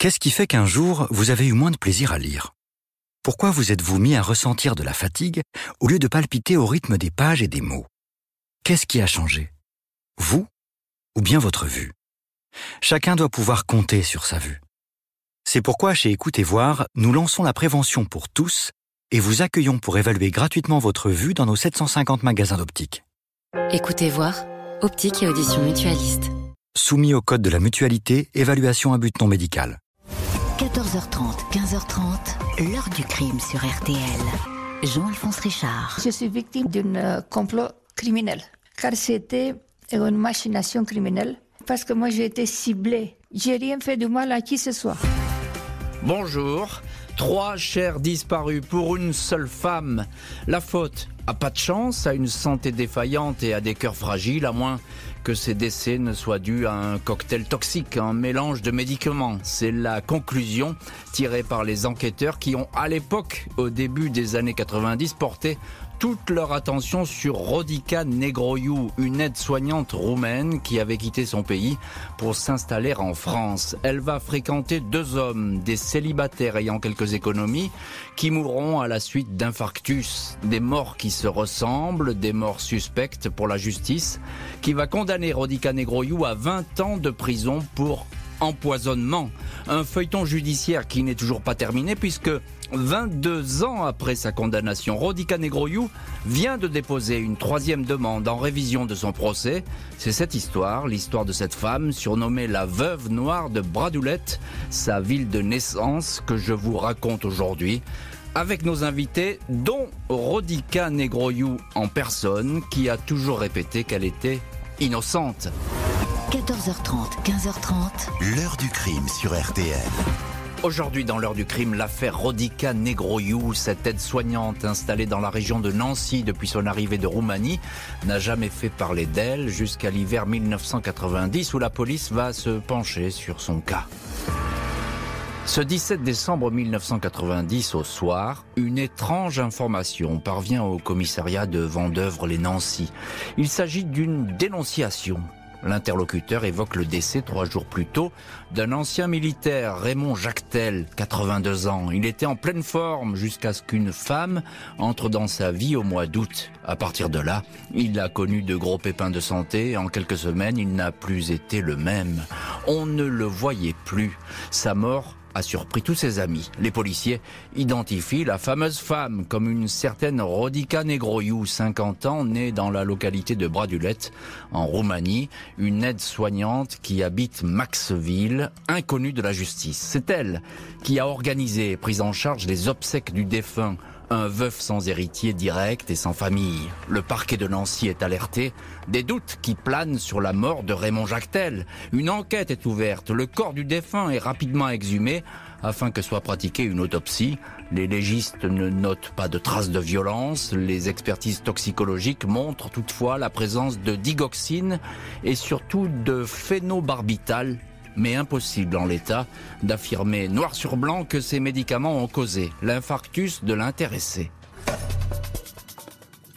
Qu'est-ce qui fait qu'un jour, vous avez eu moins de plaisir à lire? Pourquoi vous êtes-vous mis à ressentir de la fatigue au lieu de palpiter au rythme des pages et des mots? Qu'est-ce qui a changé? Vous ou bien votre vue? Chacun doit pouvoir compter sur sa vue. C'est pourquoi chez Écoutez Voir, nous lançons la prévention pour tous et vous accueillons pour évaluer gratuitement votre vue dans nos 750 magasins d'optique. Écoutez voir, optique et audition mutualiste. Soumis au code de la mutualité, évaluation à but non médical. 14h30, 15h30, l'heure du crime sur RTL. Jean-Alphonse Richard. Je suis victime d'un euh, complot criminel, car c'était une machination criminelle, parce que moi j'ai été ciblée. J'ai rien fait de mal à qui ce soit. Bonjour. Trois chers disparus pour une seule femme. La faute a pas de chance, à une santé défaillante et à des cœurs fragiles, à moins que ces décès ne soient dus à un cocktail toxique, un mélange de médicaments. C'est la conclusion tirée par les enquêteurs qui ont, à l'époque, au début des années 90, porté toute leur attention sur Rodica Negroiu, une aide-soignante roumaine qui avait quitté son pays pour s'installer en France. Elle va fréquenter deux hommes, des célibataires ayant quelques économies, qui mourront à la suite d'infarctus, des morts qui se ressemblent, des morts suspectes pour la justice, qui va condamner Rodica Negroiu à 20 ans de prison pour empoisonnement. Un feuilleton judiciaire qui n'est toujours pas terminé puisque 22 ans après sa condamnation, Rodica Negroyou vient de déposer une troisième demande en révision de son procès. C'est cette histoire, l'histoire de cette femme surnommée la veuve noire de Bradoulette, sa ville de naissance que je vous raconte aujourd'hui avec nos invités, dont Rodica Negroyou en personne, qui a toujours répété qu'elle était innocente. 14h30, 15h30. L'heure du crime sur RTL. Aujourd'hui, dans l'heure du crime, l'affaire Rodica Negroiu, cette aide-soignante installée dans la région de Nancy depuis son arrivée de Roumanie, n'a jamais fait parler d'elle jusqu'à l'hiver 1990 où la police va se pencher sur son cas. Ce 17 décembre 1990 au soir, une étrange information parvient au commissariat de Vendeuvre-les-Nancy. Il s'agit d'une dénonciation L'interlocuteur évoque le décès trois jours plus tôt d'un ancien militaire, Raymond Jactel, 82 ans. Il était en pleine forme jusqu'à ce qu'une femme entre dans sa vie au mois d'août. À partir de là, il a connu de gros pépins de santé. En quelques semaines, il n'a plus été le même. On ne le voyait plus. Sa mort a surpris tous ses amis. Les policiers identifient la fameuse femme comme une certaine Rodica Negroiu, 50 ans, née dans la localité de Bradulette, en Roumanie, une aide-soignante qui habite Maxville, inconnue de la justice. C'est elle qui a organisé et pris en charge les obsèques du défunt un veuf sans héritier direct et sans famille. Le parquet de Nancy est alerté. Des doutes qui planent sur la mort de Raymond Jactel. Une enquête est ouverte. Le corps du défunt est rapidement exhumé afin que soit pratiquée une autopsie. Les légistes ne notent pas de traces de violence. Les expertises toxicologiques montrent toutefois la présence de digoxine et surtout de phénobarbital, mais impossible en l'état d'affirmer noir sur blanc que ces médicaments ont causé l'infarctus de l'intéressé.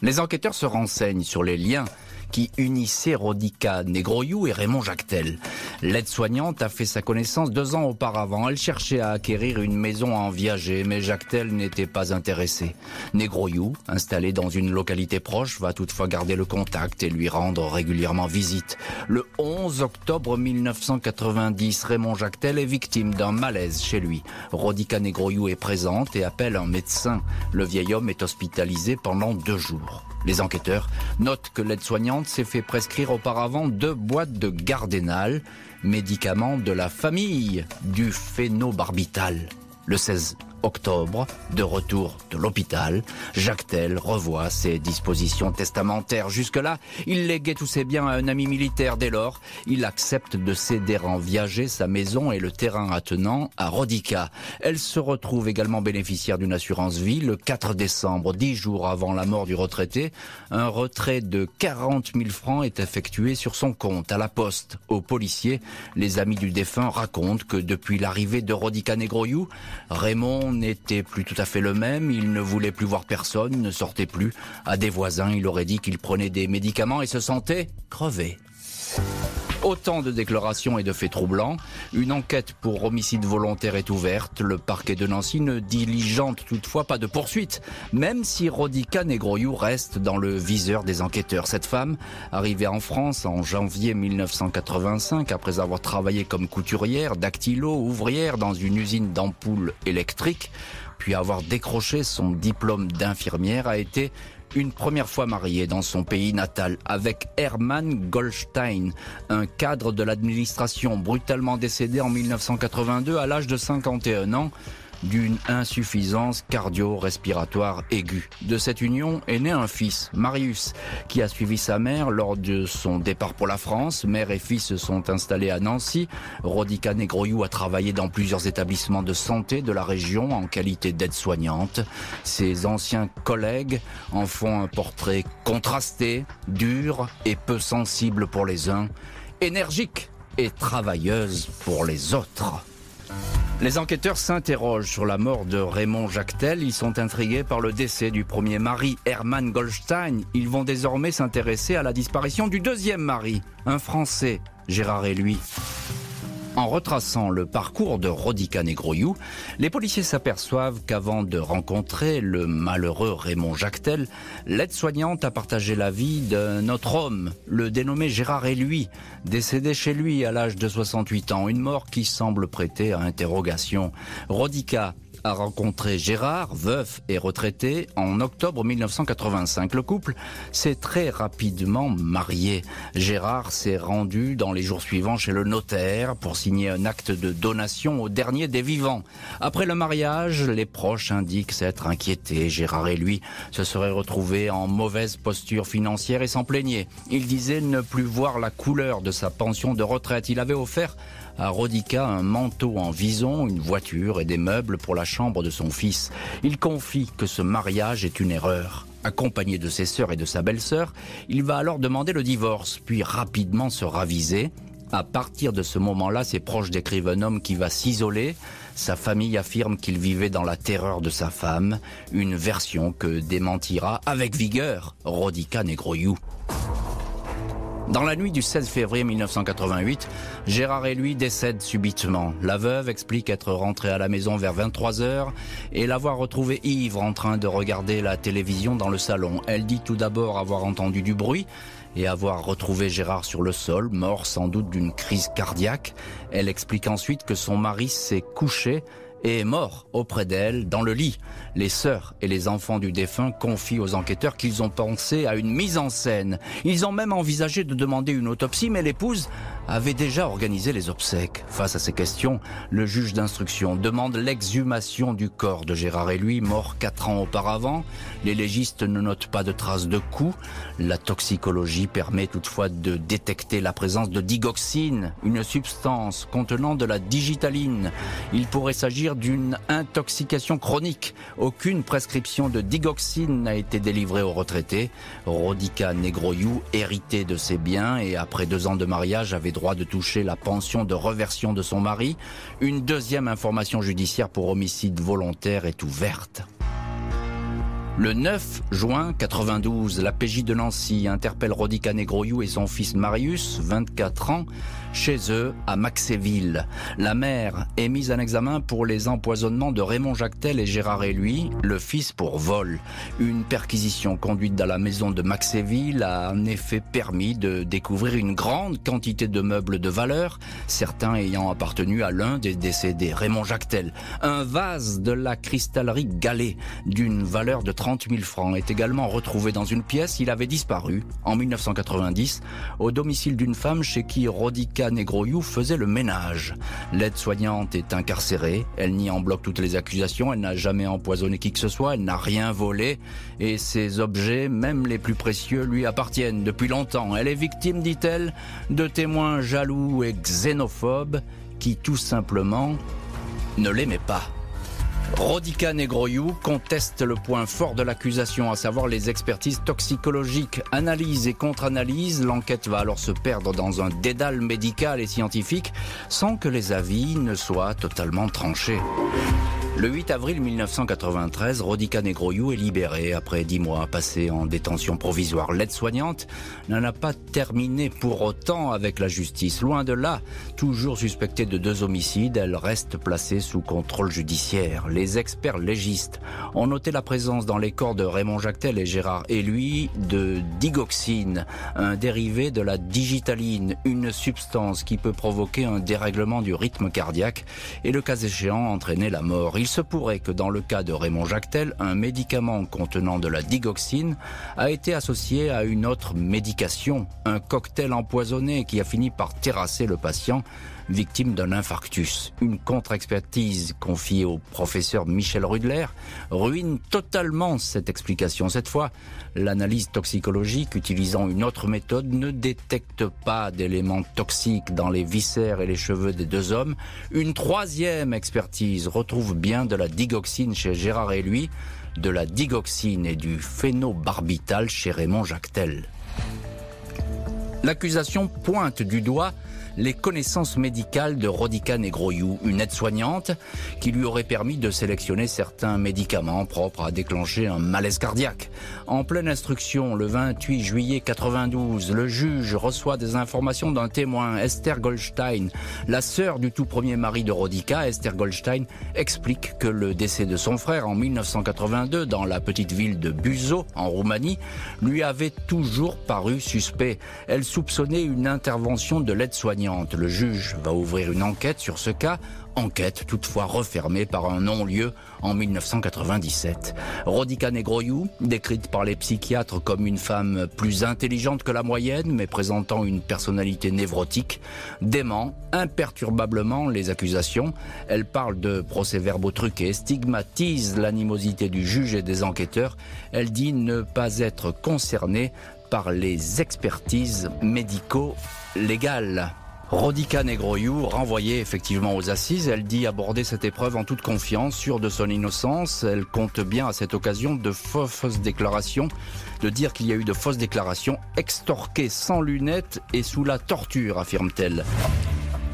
Les enquêteurs se renseignent sur les liens qui unissait Rodica Negroiu et Raymond Jactel. L'aide-soignante a fait sa connaissance deux ans auparavant. Elle cherchait à acquérir une maison en viager, mais Jactel n'était pas intéressé. Negroiu, installé dans une localité proche, va toutefois garder le contact et lui rendre régulièrement visite. Le 11 octobre 1990, Raymond Jactel est victime d'un malaise chez lui. Rodica Negroiu est présente et appelle un médecin. Le vieil homme est hospitalisé pendant deux jours. Les enquêteurs notent que l'aide-soignante s'est fait prescrire auparavant deux boîtes de Gardénal, médicament de la famille du phénobarbital. Le 16 octobre, de retour de l'hôpital, Jacques Tell revoit ses dispositions testamentaires. Jusque-là, il léguait tous ses biens à un ami militaire. Dès lors, il accepte de céder en viager sa maison et le terrain attenant à Rodica. Elle se retrouve également bénéficiaire d'une assurance vie le 4 décembre, dix jours avant la mort du retraité. Un retrait de 40 000 francs est effectué sur son compte à la poste. Aux policiers, les amis du défunt racontent que depuis l'arrivée de Rodica Negroyou, Raymond n'était plus tout à fait le même, il ne voulait plus voir personne, ne sortait plus. À des voisins, il aurait dit qu'il prenait des médicaments et se sentait crevé. Autant de déclarations et de faits troublants. Une enquête pour homicide volontaire est ouverte. Le parquet de Nancy ne diligente toutefois pas de poursuite, même si Rodica Negroyou reste dans le viseur des enquêteurs. Cette femme, arrivée en France en janvier 1985, après avoir travaillé comme couturière, dactylo, ouvrière dans une usine d'ampoules électriques, puis avoir décroché son diplôme d'infirmière, a été une première fois mariée dans son pays natal avec Hermann Goldstein, un cadre de l'administration brutalement décédé en 1982 à l'âge de 51 ans d'une insuffisance cardio-respiratoire aiguë. De cette union est né un fils, Marius, qui a suivi sa mère lors de son départ pour la France. Mère et fils se sont installés à Nancy. Rodica Negroyou a travaillé dans plusieurs établissements de santé de la région en qualité d'aide-soignante. Ses anciens collègues en font un portrait contrasté, dur et peu sensible pour les uns, énergique et travailleuse pour les autres. Les enquêteurs s'interrogent sur la mort de Raymond Jactel. Ils sont intrigués par le décès du premier mari, Hermann Goldstein. Ils vont désormais s'intéresser à la disparition du deuxième mari, un Français, Gérard et lui. En retraçant le parcours de Rodica Negroyou, les policiers s'aperçoivent qu'avant de rencontrer le malheureux Raymond Jactel, l'aide-soignante a partagé la vie d'un autre homme, le dénommé Gérard lui, décédé chez lui à l'âge de 68 ans, une mort qui semble prêter à interrogation. Rodica a rencontré Gérard, veuf et retraité, en octobre 1985. Le couple s'est très rapidement marié. Gérard s'est rendu dans les jours suivants chez le notaire pour signer un acte de donation au dernier des vivants. Après le mariage, les proches indiquent s'être inquiétés. Gérard et lui se seraient retrouvés en mauvaise posture financière et s'en plaignaient. Il disait ne plus voir la couleur de sa pension de retraite. Il avait offert à Rodica un manteau en vison, une voiture et des meubles pour la chambre de son fils. Il confie que ce mariage est une erreur. Accompagné de ses sœurs et de sa belle-sœur, il va alors demander le divorce, puis rapidement se raviser. À partir de ce moment-là, ses proches décrivent un homme qui va s'isoler. Sa famille affirme qu'il vivait dans la terreur de sa femme, une version que démentira avec vigueur Rodica Negroyou. Dans la nuit du 16 février 1988, Gérard et lui décèdent subitement. La veuve explique être rentrée à la maison vers 23 heures et l'avoir retrouvé ivre en train de regarder la télévision dans le salon. Elle dit tout d'abord avoir entendu du bruit et avoir retrouvé Gérard sur le sol, mort sans doute d'une crise cardiaque. Elle explique ensuite que son mari s'est couché et est mort auprès d'elle dans le lit. Les sœurs et les enfants du défunt confient aux enquêteurs qu'ils ont pensé à une mise en scène. Ils ont même envisagé de demander une autopsie, mais l'épouse avait déjà organisé les obsèques. Face à ces questions, le juge d'instruction demande l'exhumation du corps de Gérard et lui, mort quatre ans auparavant. Les légistes ne notent pas de traces de coups. La toxicologie permet toutefois de détecter la présence de digoxine, une substance contenant de la digitaline. Il pourrait s'agir d'une intoxication chronique. Aucune prescription de digoxine n'a été délivrée aux retraités. Rodica Negroyou, hérité de ses biens et après deux ans de mariage, avait droit de toucher la pension de reversion de son mari. Une deuxième information judiciaire pour homicide volontaire est ouverte. Le 9 juin 92, la PJ de Nancy interpelle Rodica Negroyou et son fils Marius, 24 ans, chez eux à Maxéville. La mère est mise en examen pour les empoisonnements de Raymond Jactel et Gérard et lui, le fils pour vol. Une perquisition conduite dans la maison de Maxéville a en effet permis de découvrir une grande quantité de meubles de valeur, certains ayant appartenu à l'un des décédés, Raymond Jactel. Un vase de la cristallerie Gallet d'une valeur de 30 000 francs est également retrouvé dans une pièce. Il avait disparu en 1990 au domicile d'une femme chez qui Rodica Negroyou faisait le ménage. L'aide-soignante est incarcérée, elle nie en bloc toutes les accusations, elle n'a jamais empoisonné qui que ce soit, elle n'a rien volé, et ses objets, même les plus précieux, lui appartiennent depuis longtemps. Elle est victime, dit-elle, de témoins jaloux et xénophobes qui tout simplement ne l'aimaient pas. Rodica Negroyou conteste le point fort de l'accusation, à savoir les expertises toxicologiques. Analyse et contre-analyse, l'enquête va alors se perdre dans un dédale médical et scientifique sans que les avis ne soient totalement tranchés. Le 8 avril 1993, Rodica Negroyou est libérée après dix mois passés en détention provisoire. L'aide-soignante n'en a pas terminé pour autant avec la justice. Loin de là, toujours suspectée de deux homicides, elle reste placée sous contrôle judiciaire. Les experts légistes ont noté la présence dans les corps de Raymond Jactel et Gérard et de digoxine, un dérivé de la digitaline, une substance qui peut provoquer un dérèglement du rythme cardiaque et le cas échéant entraîner la mort. Il se pourrait que dans le cas de Raymond Jactel, un médicament contenant de la digoxine a été associé à une autre médication, un cocktail empoisonné qui a fini par terrasser le patient victime d'un infarctus. Une contre-expertise confiée au professeur Michel Rudler ruine totalement cette explication. Cette fois, l'analyse toxicologique utilisant une autre méthode ne détecte pas d'éléments toxiques dans les viscères et les cheveux des deux hommes. Une troisième expertise retrouve bien de la digoxine chez Gérard et lui, de la digoxine et du phénobarbital chez Raymond Jactel. L'accusation pointe du doigt les connaissances médicales de Rodica Negroyou, une aide-soignante qui lui aurait permis de sélectionner certains médicaments propres à déclencher un malaise cardiaque. En pleine instruction, le 28 juillet 92, le juge reçoit des informations d'un témoin, Esther Goldstein, la sœur du tout premier mari de Rodica. Esther Goldstein explique que le décès de son frère en 1982 dans la petite ville de Buzo, en Roumanie, lui avait toujours paru suspect. Elle soupçonnait une intervention de l'aide-soignante le juge va ouvrir une enquête sur ce cas, enquête toutefois refermée par un non-lieu en 1997. Rodica Negroyou, décrite par les psychiatres comme une femme plus intelligente que la moyenne, mais présentant une personnalité névrotique, dément imperturbablement les accusations. Elle parle de procès-verbaux truqués, stigmatise l'animosité du juge et des enquêteurs. Elle dit ne pas être concernée par les expertises médico-légales. Rodica Negroyou, renvoyée effectivement aux assises, elle dit aborder cette épreuve en toute confiance, sûre de son innocence. Elle compte bien à cette occasion de fausses déclarations, de dire qu'il y a eu de fausses déclarations extorquées sans lunettes et sous la torture, affirme-t-elle.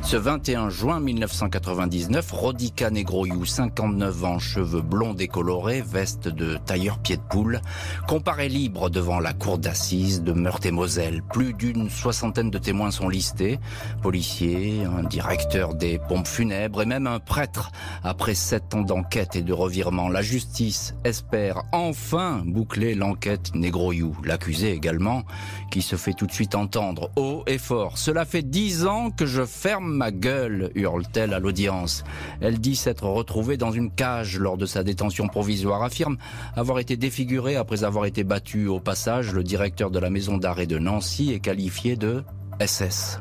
Ce 21 juin 1999, Rodica Negroyou, 59 ans, cheveux blonds décolorés, veste de tailleur pied de poule, comparaît libre devant la cour d'assises de Meurthe-et-Moselle. Plus d'une soixantaine de témoins sont listés, policiers, un directeur des pompes funèbres et même un prêtre. Après sept ans d'enquête et de revirement, la justice espère enfin boucler l'enquête Negroyou. L'accusé également, qui se fait tout de suite entendre haut et fort. Cela fait dix ans que je ferme ma gueule, hurle-t-elle à l'audience. Elle dit s'être retrouvée dans une cage lors de sa détention provisoire, affirme avoir été défigurée après avoir été battue au passage. Le directeur de la maison d'arrêt de Nancy est qualifié de SS.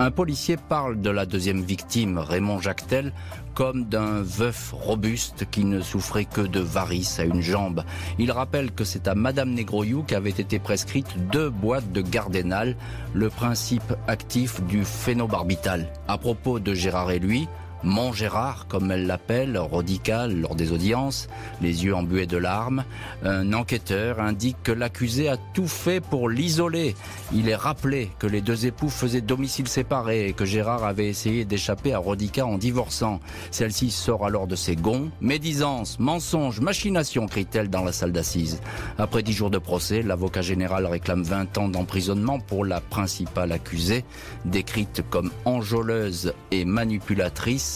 Un policier parle de la deuxième victime, Raymond Jactel, comme d'un veuf robuste qui ne souffrait que de varices à une jambe. Il rappelle que c'est à Madame Negroyou qu'avaient été prescrites deux boîtes de Gardénal, le principe actif du phénobarbital. À propos de Gérard et lui, Mon Gérard, comme elle l'appelle, radical lors des audiences, les yeux embués de larmes, un enquêteur indique que l'accusé a tout fait pour l'isoler. Il est rappelé que les deux époux faisaient domicile séparé et que Gérard avait essayé d'échapper à Rodica en divorçant. Celle-ci sort alors de ses gonds. Médisance, mensonge, machination, crie-t-elle dans la salle d'assises. Après dix jours de procès, l'avocat général réclame 20 ans d'emprisonnement pour la principale accusée, décrite comme enjôleuse et manipulatrice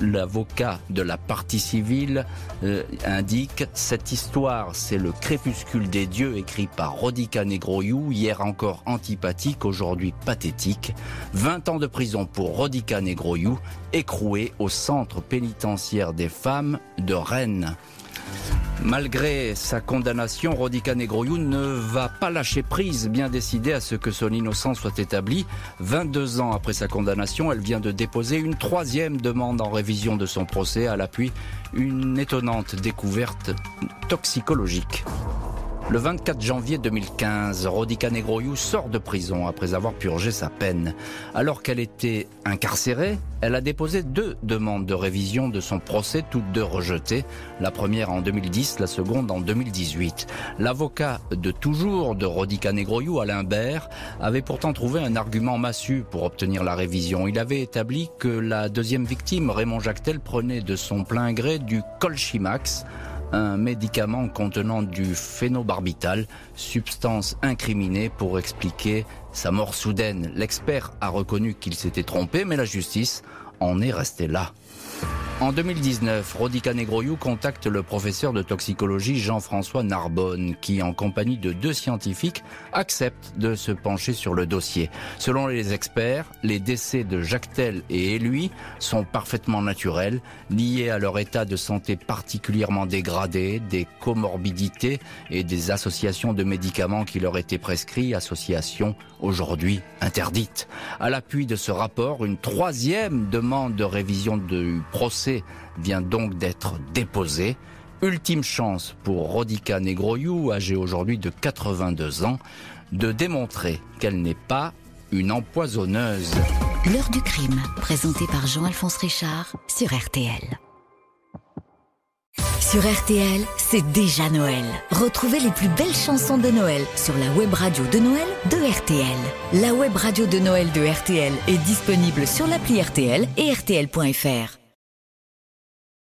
L'avocat de la partie civile euh, indique cette histoire, c'est le crépuscule des dieux écrit par Rodica Negroyou, hier encore antipathique, aujourd'hui pathétique. 20 ans de prison pour Rodica Negroyou, écroué au centre pénitentiaire des femmes de Rennes. Malgré sa condamnation, Rodica Negroyou ne va pas lâcher prise, bien décidée à ce que son innocence soit établie. 22 ans après sa condamnation, elle vient de déposer une troisième demande en révision de son procès à l'appui une étonnante découverte toxicologique. Le 24 janvier 2015, Rodica Negroyou sort de prison après avoir purgé sa peine. Alors qu'elle était incarcérée, elle a déposé deux demandes de révision de son procès, toutes deux rejetées. La première en 2010, la seconde en 2018. L'avocat de toujours de Rodica Negroyou, Alain Bert, avait pourtant trouvé un argument massu pour obtenir la révision. Il avait établi que la deuxième victime, Raymond Jactel, prenait de son plein gré du Colchimax, un médicament contenant du phénobarbital, substance incriminée pour expliquer sa mort soudaine. L'expert a reconnu qu'il s'était trompé, mais la justice en est restée là. En 2019, Rodica Negroyou contacte le professeur de toxicologie Jean-François Narbonne, qui, en compagnie de deux scientifiques, accepte de se pencher sur le dossier. Selon les experts, les décès de Jactel et lui sont parfaitement naturels, liés à leur état de santé particulièrement dégradé, des comorbidités et des associations de médicaments qui leur étaient prescrits, associations aujourd'hui interdites. À l'appui de ce rapport, une troisième demande de révision du procès vient donc d'être déposé. Ultime chance pour Rodica Negroyou, âgée aujourd'hui de 82 ans, de démontrer qu'elle n'est pas une empoisonneuse. L'heure du crime, présenté par Jean-Alphonse Richard sur RTL. Sur RTL, c'est déjà Noël. Retrouvez les plus belles chansons de Noël sur la web radio de Noël de RTL. La web radio de Noël de RTL est disponible sur l'appli RTL et RTL.fr.